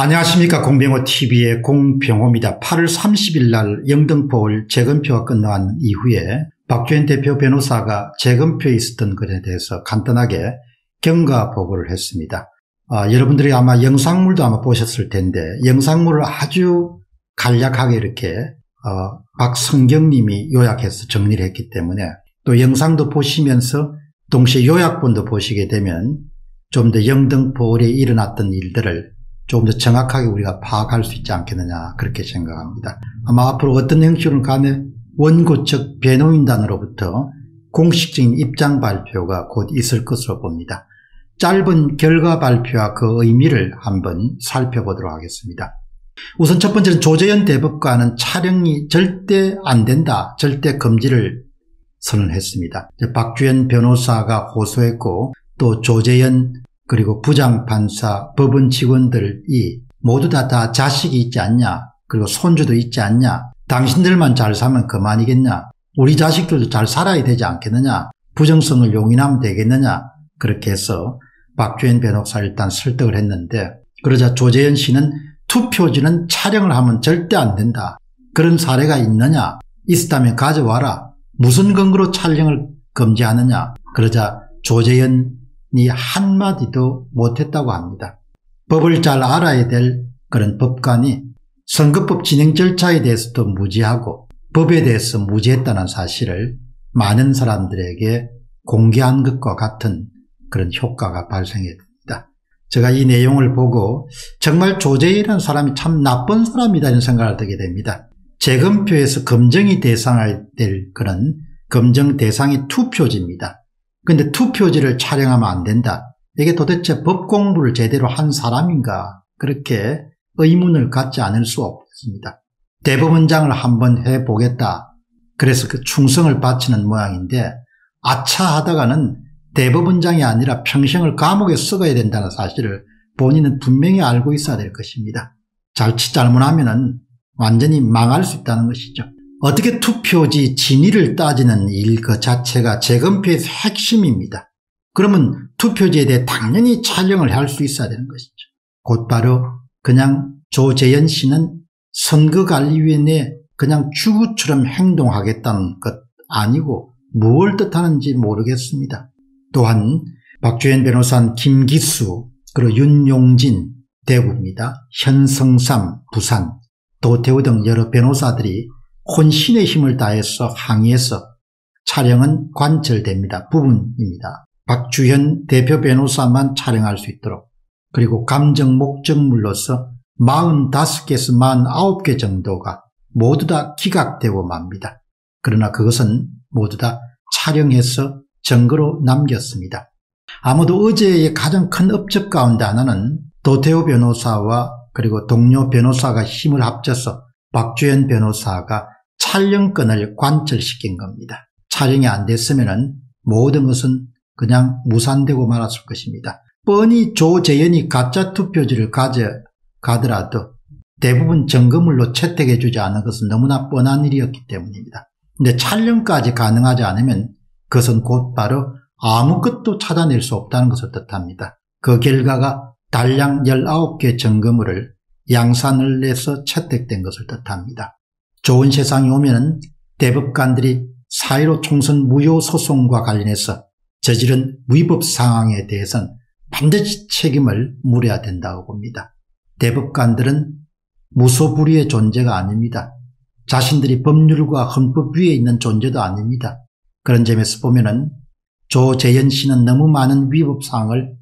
안녕하십니까 공병호TV의 공병호입니다. 8월 30일 날 영등포울 재검표가 끝난 이후에 박주현 대표 변호사가 재검표에 있었던 것에 대해서 간단하게 경과 보고를 했습니다. 아, 여러분들이 아마 영상물도 아마 보셨을 텐데 영상물을 아주 간략하게 이렇게 어, 박성경님이 요약해서 정리를 했기 때문에 또 영상도 보시면서 동시에 요약본도 보시게 되면 좀 더 영등포울에 일어났던 일들을 조금 더 정확하게 우리가 파악할 수 있지 않겠느냐 그렇게 생각합니다. 아마 앞으로 어떤 형식으로 간에 원고 측 변호인단으로부터 공식적인 입장 발표가 곧 있을 것으로 봅니다. 짧은 결과 발표와 그 의미를 한번 살펴보도록 하겠습니다. 우선 첫 번째는 조재현 대법관은 촬영이 절대 안 된다. 절대 금지를 선언했습니다. 박주현 변호사가 호소했고 또 조재현 그리고 부장 판사, 법원 직원들이 모두 다, 다 자식이 있지 않냐 그리고 손주도 있지 않냐 당신들만 잘 살면 그만이겠냐 우리 자식들도 잘 살아야 되지 않겠느냐 부정성을 용인하면 되겠느냐 그렇게 해서 박주현 변호사 일단 설득을 했는데 그러자 조재현 씨는 투표지는 촬영을 하면 절대 안 된다. 그런 사례가 있느냐 있었다면 가져와라. 무슨 근거로 촬영을 금지하느냐 그러자 조재현 이 한마디도 못했다고 합니다. 법을 잘 알아야 될 그런 법관이 선거법 진행 절차에 대해서도 무지하고 법에 대해서 무지했다는 사실을 많은 사람들에게 공개한 것과 같은 그런 효과가 발생했습니다. 제가 이 내용을 보고 정말 조재희라는 사람이 참 나쁜 사람이다 이런 생각을 하게 됩니다. 재검표에서 검증이 대상할 될 그런 검증 대상이 투표지입니다. 근데 투표지를 촬영하면 안 된다. 이게 도대체 법 공부를 제대로 한 사람인가 그렇게 의문을 갖지 않을 수 없습니다. 대법원장을 한번 해보겠다. 그래서 그 충성을 바치는 모양인데 아차 하다가는 대법원장이 아니라 평생을 감옥에 썩어야 된다는 사실을 본인은 분명히 알고 있어야 될 것입니다. 잘치 잘못하면 완전히 망할 수 있다는 것이죠. 어떻게 투표지 진위를 따지는 일 그 자체가 재검표의 핵심입니다. 그러면 투표지에 대해 당연히 촬영을 할 수 있어야 되는 것이죠. 곧바로 그냥 조재현 씨는 선거관리위원회 그냥 주구처럼 행동하겠다는 것 아니고 무엇을 뜻하는지 모르겠습니다. 또한 박주현 변호사는 김기수 그리고 윤용진 대구입니다. 현성삼 부산 도태우 등 여러 변호사들이 혼신의 힘을 다해서 항의해서 촬영은 관철됩니다. 부분입니다. 박주현 대표 변호사만 촬영할 수 있도록 그리고 감정 목적물로서 45개에서 49개 정도가 모두 다 기각되고 맙니다. 그러나 그것은 모두 다 촬영해서 증거로 남겼습니다. 아무도 어제의 가장 큰 업적 가운데 하나는 도태호 변호사와 그리고 동료 변호사가 힘을 합쳐서 박주현 변호사가 촬영권을 관철시킨 겁니다. 촬영이 안 됐으면 모든 것은 그냥 무산되고 말았을 것입니다. 뻔히 조재현이 가짜 투표지를 가져가더라도 대부분 점검물로 채택해 주지 않은 것은 너무나 뻔한 일이었기 때문입니다. 근데 촬영까지 가능하지 않으면 그것은 곧바로 아무것도 찾아낼 수 없다는 것을 뜻합니다. 그 결과가 달량 19개 점검물을 양산을 내서 채택된 것을 뜻합니다. 좋은 세상이 오면 대법관들이 사회로 총선 무효 소송과 관련해서 저지른 위법 상황에 대해서는 반드시 책임을 물어야 된다고 봅니다. 대법관들은 무소불위의 존재가 아닙니다. 자신들이 법률과 헌법 위에 있는 존재도 아닙니다. 그런 점에서 보면 조재현 씨는 너무 많은 위법 사항을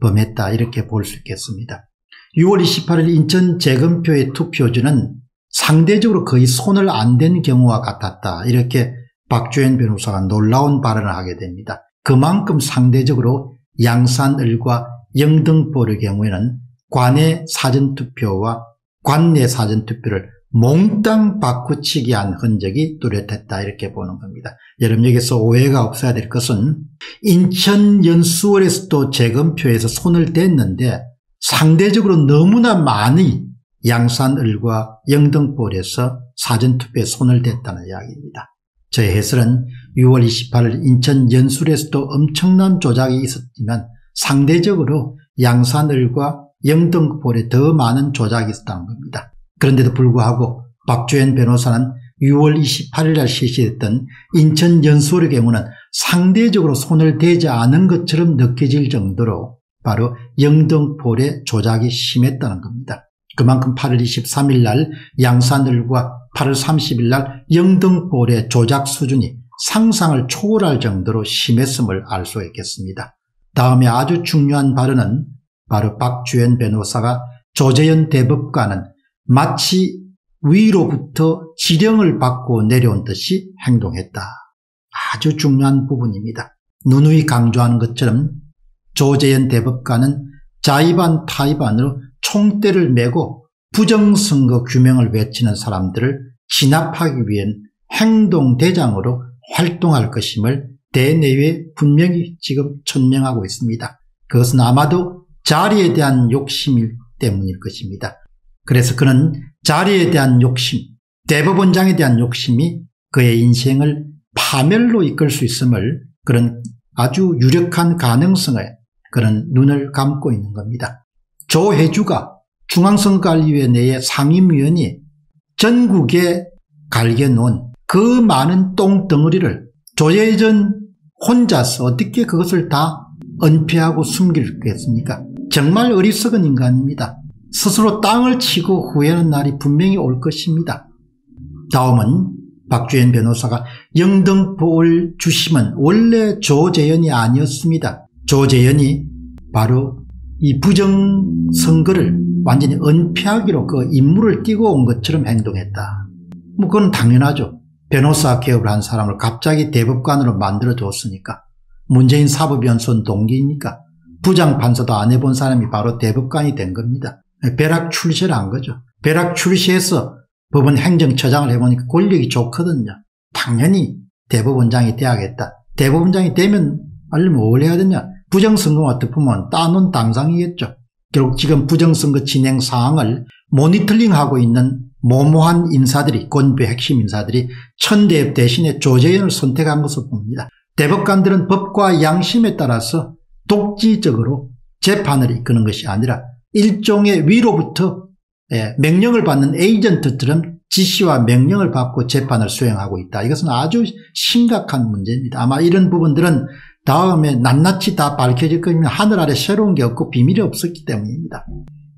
범했다 이렇게 볼 수 있겠습니다. 6월 28일 인천 재검표의 투표지는 상대적으로 거의 손을 안 댄 경우와 같았다. 이렇게 박주현 변호사가 놀라운 발언을 하게 됩니다. 그만큼 상대적으로 양산을과 영등포의 경우에는 관내 사전투표와 관내 사전투표를 몽땅 바꾸치기 한 흔적이 뚜렷했다 이렇게 보는 겁니다. 여러분 여기서 오해가 없어야 될 것은 인천 연수원에서도 재검표에서 손을 댔는데 상대적으로 너무나 많이 양산을과 영등포에서 사전투표에 손을 댔다는 이야기입니다. 저의 해설은 6월 28일 인천 연술에서도 엄청난 조작이 있었지만 상대적으로 양산을과 영등포에 더 많은 조작이 있었다는 겁니다. 그런데도 불구하고 박주현 변호사는 6월 28일 날 실시됐던 인천 연수의 경우는 상대적으로 손을 대지 않은 것처럼 느껴질 정도로 바로 영등포의 조작이 심했다는 겁니다. 그만큼 8월 23일 날 양산들과 8월 30일 날 영등포의 조작 수준이 상상을 초월할 정도로 심했음을 알 수 있겠습니다. 다음에 아주 중요한 발언은 바로 박주현 변호사가 조재현 대법관은 마치 위로부터 지령을 받고 내려온 듯이 행동했다. 아주 중요한 부분입니다. 누누이 강조하는 것처럼 조재현 대법관은 자의반 타의반으로 총대를 메고 부정선거 규명을 외치는 사람들을 진압하기 위한 행동대장으로 활동할 것임을 대내외 분명히 지금 천명하고 있습니다. 그것은 아마도 자리에 대한 욕심 때문일 것입니다. 그래서 그는 자리에 대한 욕심, 대법원장에 대한 욕심이 그의 인생을 파멸로 이끌 수 있음을 그런 아주 유력한 가능성에 그런 눈을 감고 있는 겁니다. 조혜주가 중앙선거관리위원회 내의 상임위원이 전국에 갈겨놓은 그 많은 똥덩어리를 조재전 혼자서 어떻게 그것을 다 은폐하고 숨기겠습니까? 정말 어리석은 인간입니다. 스스로 땅을 치고 후회하는 날이 분명히 올 것입니다. 다음은 박주현 변호사가 영등포을 주심은 원래 조재현이 아니었습니다. 조재현이 바로 이 부정선거를 완전히 은폐하기로 그 임무를 띄고 온 것처럼 행동했다. 뭐 그건 당연하죠. 변호사 개업을 한 사람을 갑자기 대법관으로 만들어 뒀으니까 문재인 사법연수원 동기입니까? 부장판사도 안 해본 사람이 바로 대법관이 된 겁니다. 벼락 출시를 한 거죠. 벼락 출시해서 법원 행정처장을 해보니까 권력이 좋거든요. 당연히 대법원장이 돼야겠다. 대법원장이 되면 알려면 뭘 해야 되냐. 부정선거와 덮으면 따놓은 당상이겠죠. 결국 지금 부정선거 진행 사항을 모니터링하고 있는 모모한 인사들이 권배 핵심 인사들이 천대엽 대신에 조재현을 선택한 것으로 봅니다. 대법관들은 법과 양심에 따라서 독지적으로 재판을 이끄는 것이 아니라 일종의 위로부터 예, 명령을 받는 에이전트처럼 지시와 명령을 받고 재판을 수행하고 있다. 이것은 아주 심각한 문제입니다. 아마 이런 부분들은 다음에 낱낱이 다 밝혀질 거면 하늘 아래 새로운 게 없고 비밀이 없었기 때문입니다.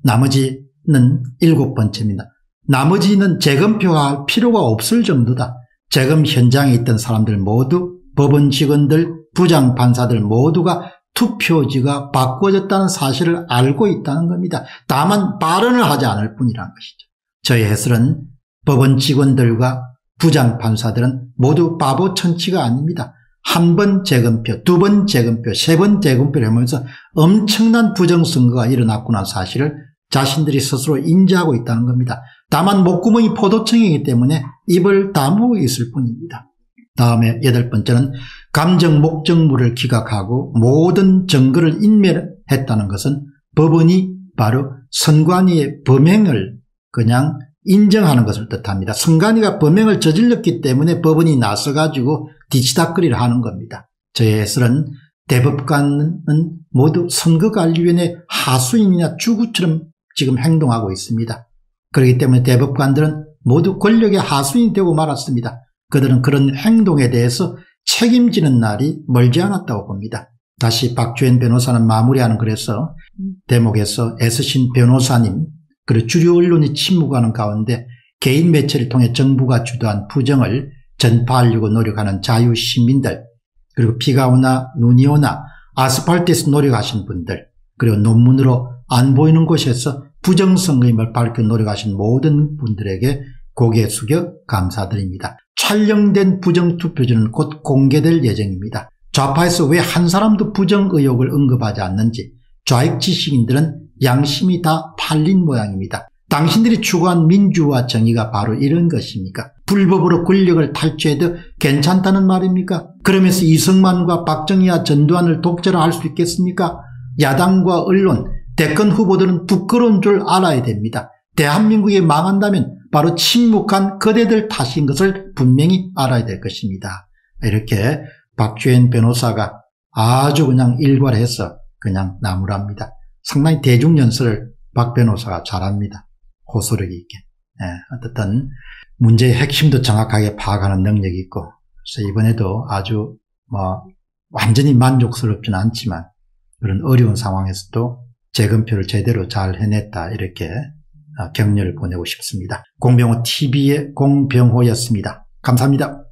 나머지는 일곱 번째입니다. 나머지는 재검표할 필요가 없을 정도다. 재검 현장에 있던 사람들 모두 법원 직원들, 부장 판사들 모두가 투표지가 바꿔졌다는 사실을 알고 있다는 겁니다. 다만 발언을 하지 않을 뿐이라는 것이죠. 저희 해설은 법원 직원들과 부장 판사들은 모두 바보 천치가 아닙니다. 한 번 재검표, 두 번 재검표, 세 번 재검표를 하면서 엄청난 부정선거가 일어났구나 사실을 자신들이 스스로 인지하고 있다는 겁니다. 다만 목구멍이 포도청이기 때문에 입을 다무고 있을 뿐입니다. 다음에 여덟 번째는 감정 목적물을 기각하고 모든 증거를 인멸했다는 것은 법원이 바로 선관위의 범행을 그냥 인정하는 것을 뜻합니다. 선관위가 범행을 저질렀기 때문에 법원이 나서가지고 뒤치다거리를 하는 겁니다. 저의 해설은 대법관은 모두 선거관리위원회 하수인이나 주구처럼 지금 행동하고 있습니다. 그렇기 때문에 대법관들은 모두 권력의 하수인이 되고 말았습니다. 그들은 그런 행동에 대해서 책임지는 날이 멀지 않았다고 봅니다. 다시 박주현 변호사는 마무리하는 그래서 대목에서 애쓰신 변호사님 그리고 주류 언론이 침묵하는 가운데 개인 매체를 통해 정부가 주도한 부정을 전파하려고 노력하는 자유시민들 그리고 비가 오나 눈이 오나 아스팔트에서 노력하신 분들 그리고 논문으로 안 보이는 곳에서 부정선거임을 밝혀 노력하신 모든 분들에게 고개 숙여 감사드립니다. 촬영된 부정투표지는 곧 공개될 예정입니다. 좌파에서 왜 한 사람도 부정 의혹을 언급하지 않는지 좌익 지식인들은 양심이 다 팔린 모양입니다. 당신들이 추구한 민주화 정의가 바로 이런 것입니까? 불법으로 권력을 탈취해도 괜찮다는 말입니까? 그러면서 이승만과 박정희와 전두환을 독재로 할 수 있겠습니까? 야당과 언론, 대권 후보들은 부끄러운 줄 알아야 됩니다. 대한민국이 망한다면 바로 침묵한 그대들 탓인 것을 분명히 알아야 될 것입니다. 이렇게 박주현 변호사가 아주 그냥 일괄해서 그냥 나무랍니다. 상당히 대중연설을 박 변호사가 잘합니다. 호소력이 있게. 예, 어떻든 문제의 핵심도 정확하게 파악하는 능력이 있고 그래서 이번에도 아주 뭐 완전히 만족스럽지는 않지만 그런 어려운 상황에서도 재검표를 제대로 잘 해냈다 이렇게 어, 격려를 보내고 싶습니다. 공병호 TV의 공병호였습니다. 감사합니다.